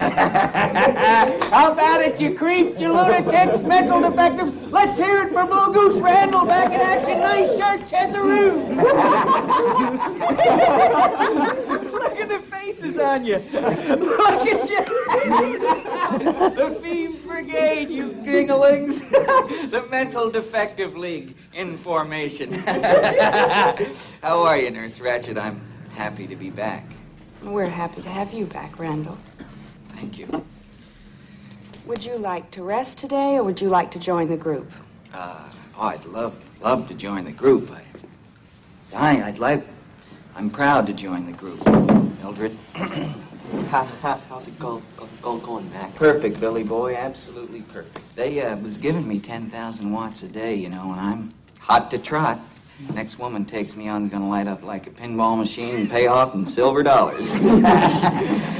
How about it, you creeps, you lunatics, mental defectives? Let's hear it for Bull Goose Randle back in action. Nice shirt, Chesaroo. Look at the faces on you. Look at you. the Fiends Brigade, you ginglings. the Mental Defective League in formation. How are you, Nurse Ratched? I'm happy to be back. We're happy to have you back, Randle. Thank you. Would you like to rest today, or would you like to join the group? Uh, oh, I'd love, love to join the group. I, I, I'd like, I'm proud to join the group. Mildred. How, how, how's it go, go, go, going, Mac? Perfect, Billy boy. Absolutely perfect. They uh, was giving me 10,000 watts a day, you know, and I'm hot to trot. Next woman takes me on, is gonna light up like a pinball machine and pay off in silver dollars.